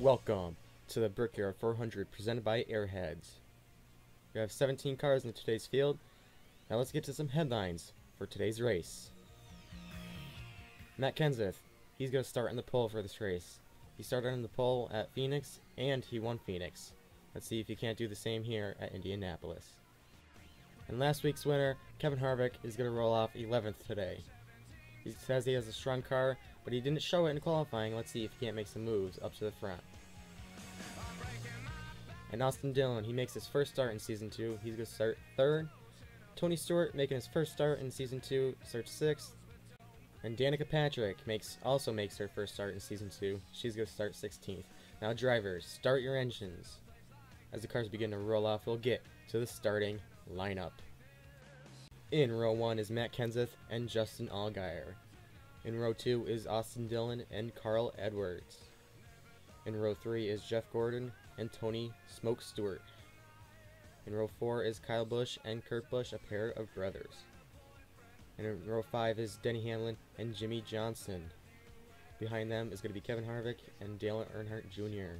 Welcome to the Brickyard 400 presented by Airheads. We have 17 cars in today's field. Now let's get to some headlines for today's race. Matt Kenseth, he's going to start in the pole for this race. He started in the pole at Phoenix and he won Phoenix. Let's see if he can't do the same here at Indianapolis. And last week's winner, Kevin Harvick, is going to roll off 11th today. He says he has a strong car, but he didn't show it in qualifying. Let's see if he can't make some moves up to the front. And Austin Dillon, he makes his first start in Season 2. He's going to start third. Tony Stewart making his first start in Season 2, starts sixth. And Danica Patrick makes also makes her first start in Season 2. She's going to start 16th. Now drivers, start your engines. As the cars begin to roll off, we'll get to the starting lineup. In row 1 is Matt Kenseth and Justin Allgaier. In row 2 is Austin Dillon and Carl Edwards. In row 3 is Jeff Gordon and Tony Smoke Stewart. In row 4 is Kyle Busch and Kurt Busch, a pair of brothers. And in row 5 is Denny Hamlin and Jimmie Johnson. Behind them is going to be Kevin Harvick and Dale Earnhardt Jr.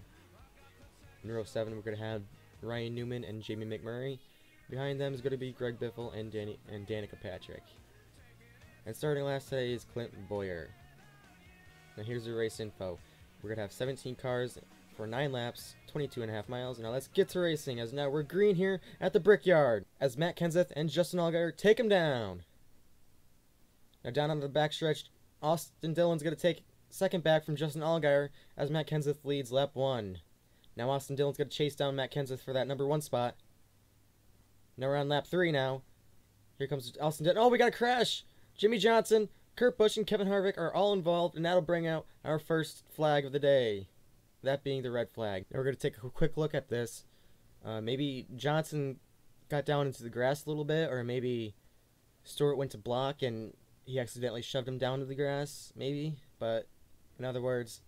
In row 7 we're going to have Ryan Newman and Jamie McMurray. Behind them is going to be Greg Biffle and Danny and Danica Patrick. And starting last today is Clint Bowyer. Now here's the race info. We're going to have 17 cars for 9 laps, 22 and a half miles. Now let's get to racing as now we're green here at the Brickyard as Matt Kenseth and Justin Allgaier take him down. Now down on the backstretch, Austin Dillon's going to take second back from Justin Allgaier as Matt Kenseth leads lap 1. Now Austin Dillon's going to chase down Matt Kenseth for that number 1 spot. Now we're on lap 3 now. Here comes Austin Dillon. Oh, we got a crash! Jimmie Johnson, Kurt Busch, and Kevin Harvick are all involved, and that'll bring out our first flag of the day. That being the red flag. Now we're going to take a quick look at this. Uh, maybe Johnson got down into the grass a little bit, or maybe Stewart went to block and he accidentally shoved him down to the grass, maybe. But in other words,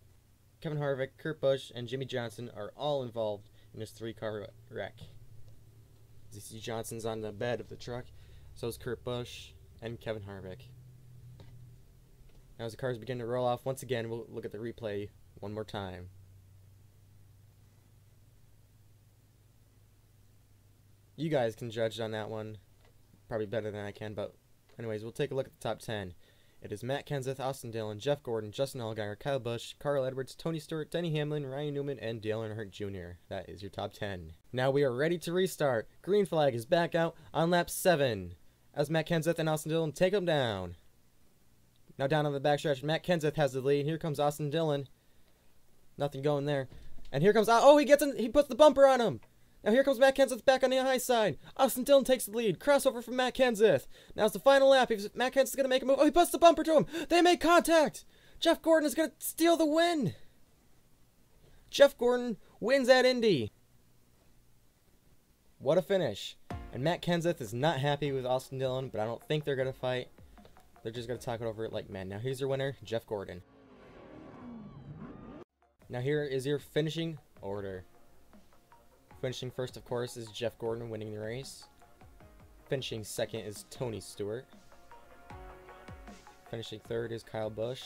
Kevin Harvick, Kurt Busch, and Jimmie Johnson are all involved in this three-car wreck. As you see, Johnson's on the bed of the truck. So is Kurt Busch and Kevin Harvick. Now as the cars begin to roll off, once again, we'll look at the replay one more time. You guys can judge on that one probably better than I can, but anyways, we'll take a look at the top 10. It is Matt Kenseth, Austin Dillon, Jeff Gordon, Justin Allgaier, Kyle Busch, Carl Edwards, Tony Stewart, Denny Hamlin, Ryan Newman, and Dale Earnhardt Jr. That is your top 10. Now we are ready to restart. Green flag is back out on lap 7 as Matt Kenseth and Austin Dillon take them down. Now down on the backstretch, Matt Kenseth has the lead. Here comes Austin Dillon. Nothing going there. And here comes, oh, he gets in, he puts the bumper on him. Now here comes Matt Kenseth back on the high side. Austin Dillon takes the lead. Crossover from Matt Kenseth. Now it's the final lap. If Matt Kenseth's going to make a move. Oh, he puts the bumper to him. They make contact. Jeff Gordon is going to steal the win. Jeff Gordon wins at Indy. What a finish. And Matt Kenseth is not happy with Austin Dillon, but I don't think they're going to fight. They're just going to talk it over like men. Now here's your winner, Jeff Gordon. Now here is your finishing order. Finishing first, of course, is Jeff Gordon winning the race. Finishing second is Tony Stewart. Finishing third is Kyle Busch.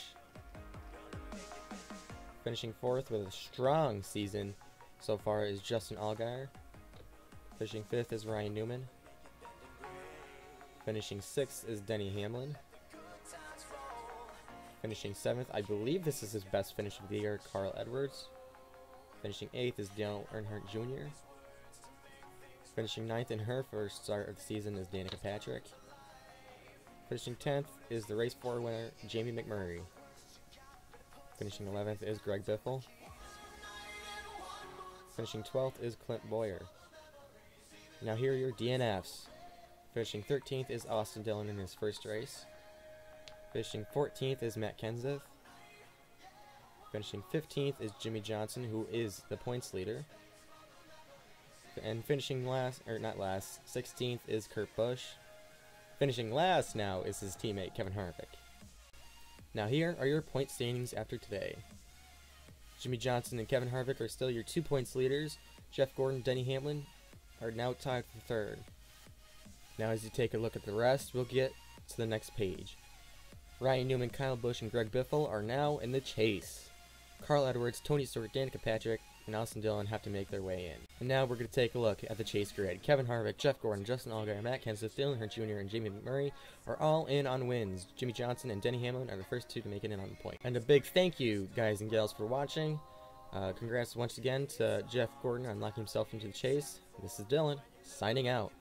Finishing fourth with a strong season so far is Justin Allgaier. Finishing fifth is Ryan Newman. Finishing sixth is Denny Hamlin. Finishing seventh, I believe this is his best finish of the year, Carl Edwards. Finishing 8th is Dale Earnhardt Jr. Finishing ninth in her first start of the season is Danica Patrick. Finishing 10th is the race 4 winner, Jamie McMurray. Finishing 11th is Greg Biffle. Finishing 12th is Clint Bowyer. Now here are your DNFs. Finishing 13th is Austin Dillon in his first race. Finishing 14th is Matt Kenseth. Finishing 15th is Jimmie Johnson, who is the points leader. And finishing last, or not last, 16th is Kurt Busch. Finishing last now is his teammate Kevin Harvick. Now here are your point standings after today. Jimmie Johnson and Kevin Harvick are still your two points leaders. Jeff Gordon Denny Hamlin are now tied for third. Now as you take a look at the rest, we'll get to the next page. Ryan Newman, Kyle Busch, and Greg Biffle are now in the chase. Carl Edwards, Tony Stewart, Danica Patrick, and Austin Dillon have to make their way in. And now we're going to take a look at the chase grid. Kevin Harvick, Jeff Gordon, Justin Allgaier, Matt Kenseth, Dale Earnhardt Jr., and Jamie McMurray are all in on wins. Jimmie Johnson and Denny Hamlin are the first two to make it in on the point. And a big thank you, guys and gals, for watching. Uh, congrats once again to Jeff Gordon on locking himself into the chase. This is Dylan, signing out.